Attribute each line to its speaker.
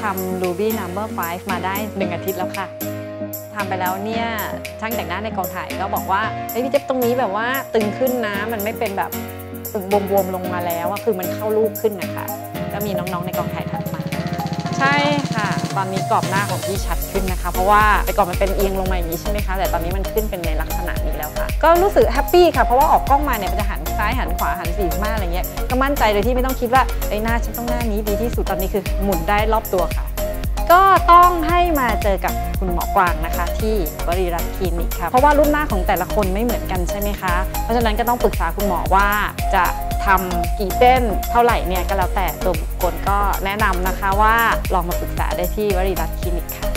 Speaker 1: ทำ Ruby Number 5 มาได้ 1 อาทิตย์แล้วค่ะทำไปแล้วเนี่ยช่างแต่งหน้าในกองถ่ายก็บอกว่าเฮ้ยพี่เจ๊บตรงนี้แบบว่าตึงขึ้นนะ มันไม่เป็นแบบบวมๆลงมาแล้วอะคือมันเข้ารูปขึ้นนะคะ ก็มีน้องๆในกองถ่ายทักมา ใช่ค่ะ ตอนนี้กรอบหน้าของพี่ชัดขึ้นนะคะ เพราะว่าแต่ก่อนมันเป็นเอียงลงมาอย่างนี้ใช่ไหมคะ แต่ตอนนี้มันขึ้นเป็นในลักษณะนี้แล้วค่ะ ก็รู้สึกแฮปปี้ค่ะ เพราะว่าออกกล้องมาเนี่ยมันจะหันซ้ายหันขวาหันสีมาก ก็มั่นใจเลยที่ไม่ต้องคิดว่าไอ้หน้าฉันต้องหน้านี้ดีที่สุดตอนนี้คือหมุนได้รอบตัวค่ะ ก็ต้องให้มาเจอกับคุณหมอกวางนะคะ ที่บริรัตคลินิกค่ะ เพราะว่ารูปหน้าของแต่ละคนไม่เหมือนกันใช่ไหมคะ เพราะฉะนั้นก็ต้องปรึกษาคุณหมอว่าจะทำกี่เส้นเท่าไหร่เนี่ยก็แล้วแต่ตัวบุคคลก็แนะนำนะคะว่าลองมาปรึกษาได้ที่วริรัตคลินิกค่ะ